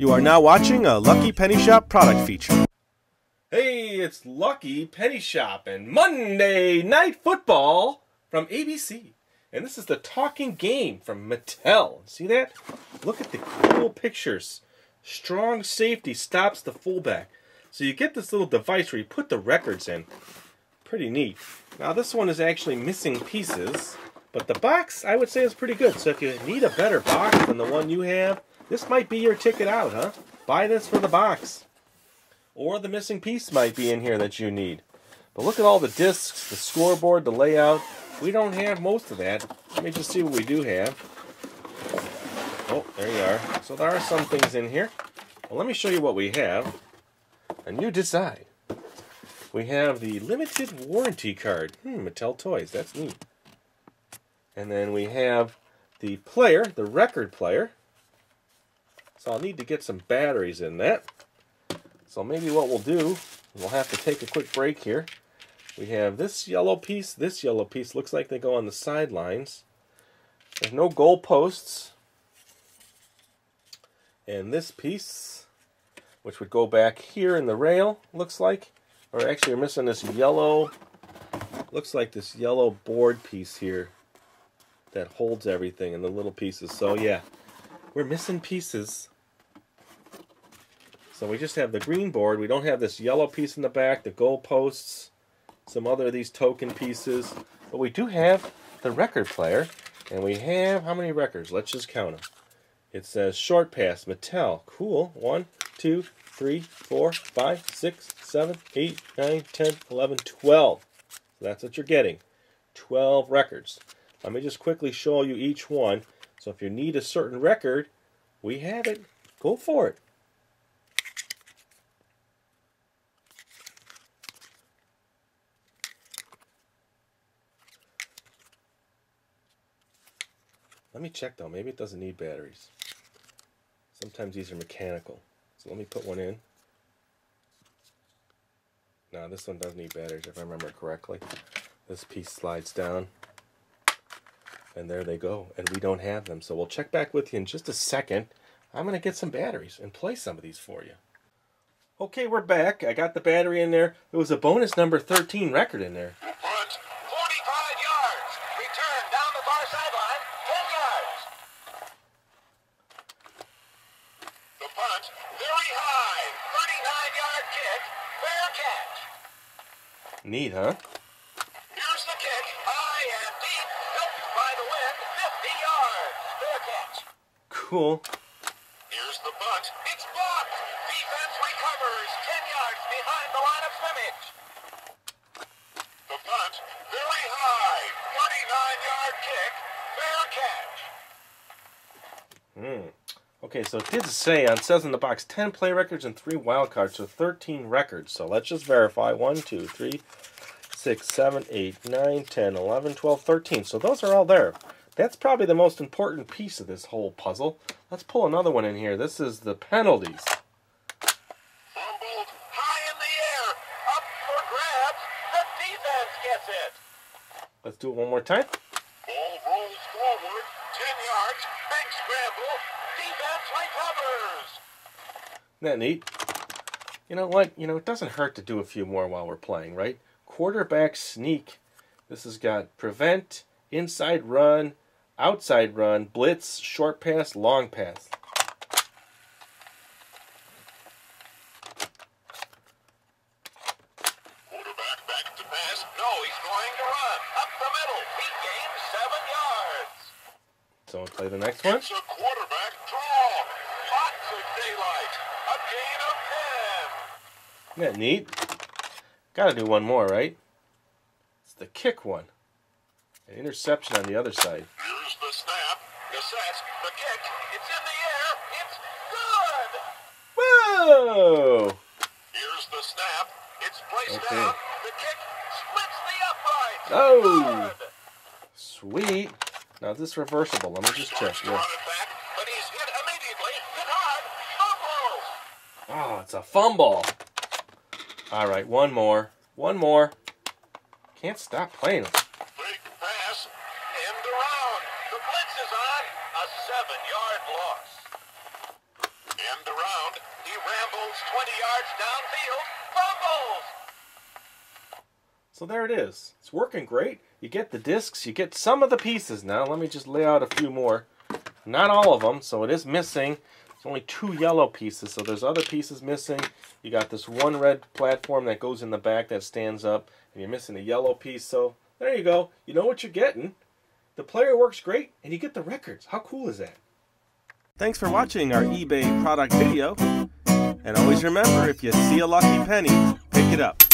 You are now watching a Lucky Penny Shop product feature. Hey, it's Lucky Penny Shop and Monday Night Football from ABC. And this is the talking game from Mattel. See that? Look at the cool pictures. Strong safety stops the fullback. So you get this little device where you put the records in. Pretty neat. Now this one is actually missing pieces, but the box I would say is pretty good. So if you need a better box than the one you have, this might be your ticket out, huh? Buy this for the box. Or the missing piece might be in here that you need. But look at all the discs, the scoreboard, the layout. We don't have most of that. Let me just see what we do have. Oh, there you are. So there are some things in here. Well, let me show you what we have. A new design. We have the limited warranty card. Hmm, Mattel Toys. That's neat. And then we have the player, the record player. So I'll need to get some batteries in that. So maybe what we'll do, we'll have to take a quick break here. We have this yellow piece, this yellow piece. Looks like they go on the sidelines. There's no goal posts. And this piece, which would go back here in the rail, looks like. Or actually, we're missing this yellow, looks like this yellow board piece here that holds everything and the little pieces. So yeah, we're missing pieces. So we just have the green board. We don't have this yellow piece in the back, the goal posts, some other of these token pieces. But we do have the record player. And we have, how many records? Let's just count them. It says short pass, Mattel. Cool. One, two, three, four, five, six, seven, eight, nine, ten, eleven, twelve. So that's what you're getting. 12 records. Let me just quickly show you each one. So if you need a certain record, we have it. Go for it. Let me check though. Maybe it doesn't need batteries. Sometimes these are mechanical. So let me put one in. Now this one does need batteries if I remember correctly. This piece slides down. And there they go. And we don't have them. So we'll check back with you in just a second. I'm going to get some batteries and play some of these for you. Okay, we're back. I got the battery in there. There was a bonus number 13 record in there. Punt, 45 yards. Return down the far sideline, 10 yards. The punt, very high. 39-yard kick, fair catch. Neat, huh? Here's the kick, high and deep, helped by the wind, 50 yards. Fair catch. Cool. Here's the punt. It's blocked. Defense recovers 10 yards behind the line of scrimmage. The punt, very high. 39-yard kick, fair catch. Hmm. Okay, so it did say on says in the box 10 play records and 3 wild cards, so 13 records. So let's just verify 1, 2, 3, 6, 7, 8, 9, 10, 11, 12, 13. So those are all there. That's probably the most important piece of this whole puzzle. Let's pull another one in here. This is the penalties. Fumbled high in the air. Up for grabs. The defense gets it. Let's do it one more time. Yards. Scramble. Defense recovers. Isn't that neat? You know what? You know, it doesn't hurt to do a few more while we're playing, right? Quarterback sneak. This has got prevent, inside run, outside run, blitz, short pass, long pass. Quarterback back to pass. No, he's going to run. Up the middle. He gains seven yards. So we'll play the next one. It's a quarterback draw. Lots of daylight. A gain of 10. Isn't that neat? Gotta do one more, right? It's the kick one. An interception on the other side. Here's the snap. The. The kick. It's in the air. It's good. Whoa! Here's the snap. It's placed Okay. down. The kick splits the upright. Oh. Good. Sweet. Now this reversible. Let me just check. Yeah. run it back, but he's hit immediately. Hit hard. Fumble. Oh, it's a fumble. All right, one more. One more. Can't stop playing. Big pass. End around. The blitz is on. A seven-yard loss. End around. He rambles 20 yards downfield. Fumbles! So there it is. It's working great. You get the discs, you get some of the pieces now. Let me just lay out a few more. Not all of them, so it is missing. It's only two yellow pieces, so there's other pieces missing. You got this one red platform that goes in the back that stands up, and you're missing a yellow piece, so there you go. You know what you're getting. The player works great, and you get the records. How cool is that? Thanks for watching our eBay product video. And always remember, if you see a lucky penny, pick it up.